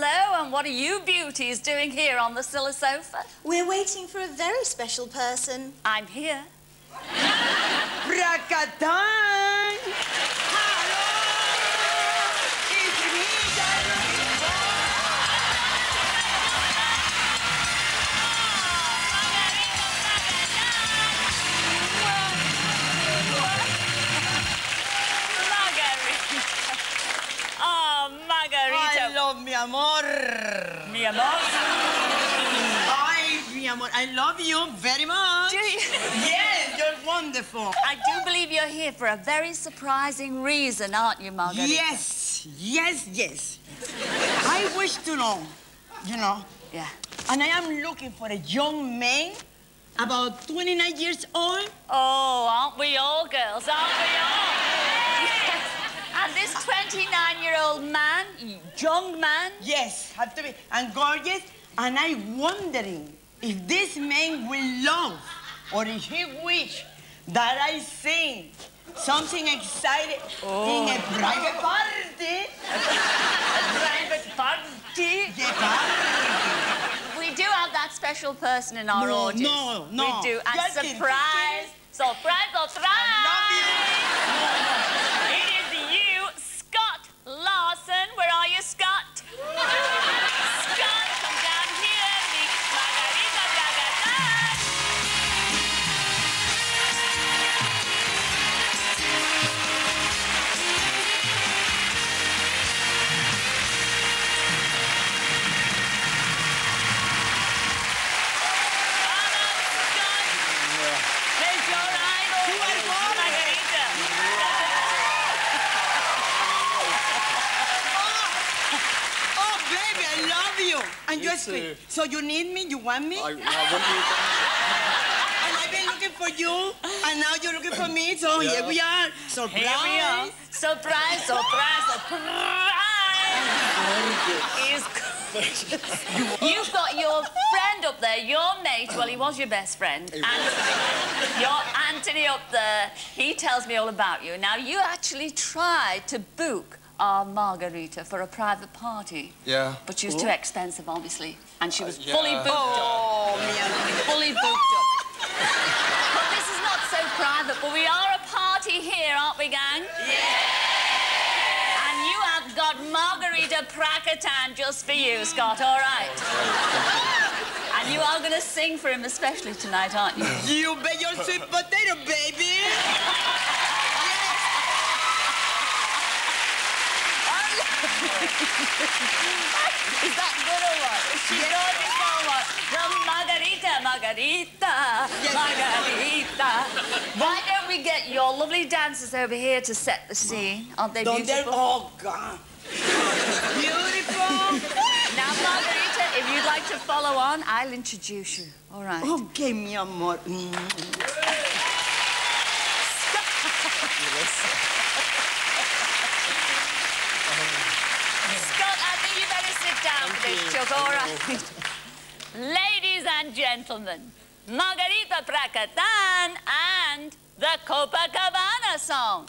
Hello, and what are you beauties doing here on the Cilla sofa? We're waiting for a very special person. I'm here. Pracatan! Amor. Mi amor. Ay, mi amor, I love you very much. Do you? Yes, you're wonderful. I do believe you're here for a very surprising reason, aren't you, Margarita? Yes, yes, yes. I wish to know, you know, Yeah. and I am looking for a young man about 29 years old. Oh, aren't we all, girls? Aren't we all? Yes. And this 29-year-old man, young man, Yes, have to be, and gorgeous. And I'm wondering if this man will love or if he wish that I sing something exciting in a oh. private party. a private party. Yeah, party. We do have that special person in our No, audience. no, no. We do. And surprise, surprise, surprise. Baby, I love you. And You you're sweet. So you need me? You want me? I, I want you And I've been looking for you, and now you're looking for me. So here we are. Surprise. Here we are. Surprise, surprise, surprise. Is You've got your friend up there, your mate. Well, he was your best friend. And your Anthony up there. He tells me all about you. Now, you actually tried to book our Margarita for a private party. Yeah. But she was too expensive, obviously. And she was Uh, fully yeah. booked up. Oh, mi amor. Fully booked up. but this is not so private, but we are a party here, aren't we, gang? Yeah! And you have got Margarita Pracatan just for you, Scott, all right? and you are going to sing for him especially tonight, aren't you? You bet your sweet potato, baby. Is that good or what? Is she good or what? The Margarita, Margarita, Margarita. Why don't we get your lovely dancers over here to set the scene? Aren't they Don't they? beautiful? Oh, God. Beautiful. Now, Margarita, if you'd like to follow on, I'll introduce you. All right. Okay, mi amor. Mm. Scott, I think you better sit down All right. Ladies and gentlemen, Margarita Pracatan and the Copacabana song.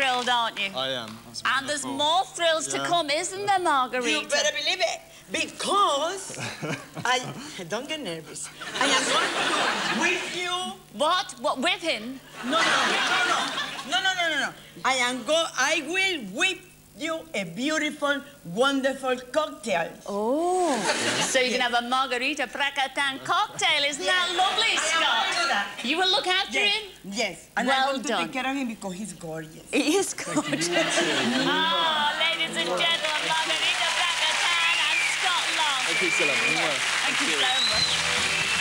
thrilled, aren't you? I am. And there's more thrills to come, isn't there, Margarita? You better believe it, because I don't get nervous. I am going to with you. What? What with him? No, no, no, no, no, no, no, no. no. I am go. I will whip you a beautiful, wonderful cocktail. Oh. so you can have a margarita Pracatan cocktail. Isn't yes. that lovely, Scott? You will look after yes. him? Yes. And well I will done. to take care of him because he's gorgeous. He is gorgeous. ah, oh, ladies and gentlemen, Thank you.